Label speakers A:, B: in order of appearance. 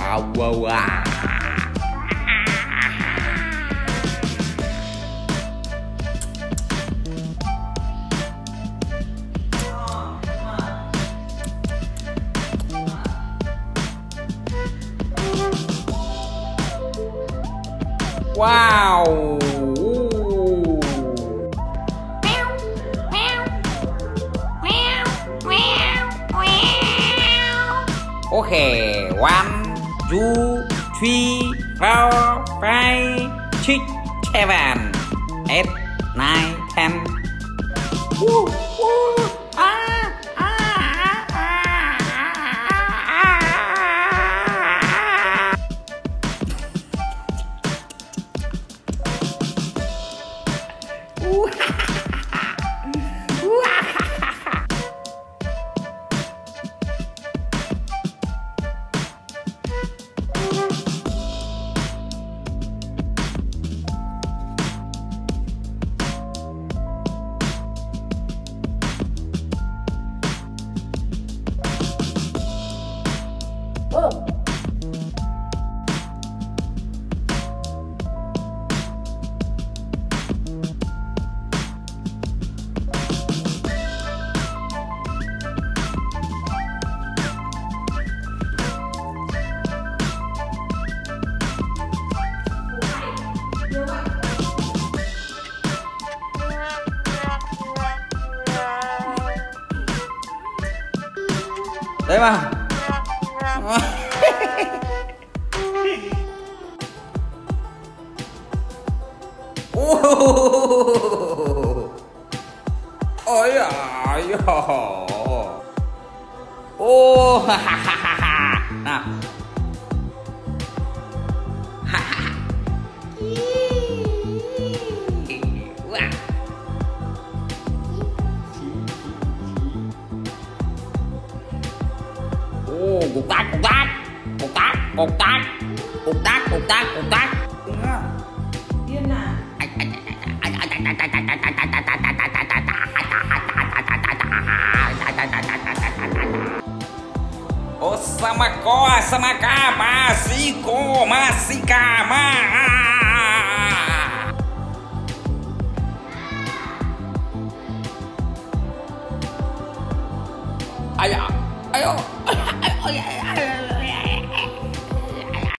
A: wow, wow, wow. Wow. Okay, one, two, three, four, five, six, seven, eight, nine, ten. Woo, woo, 来吧！哦，哎呀，呀，哦，哈哈哈哈！啊。kutak kutak kutak kutak kutak kutak kutak iya sama ko, sama ka masih ko masih kama. Ayo, ayo. 讨厌呀！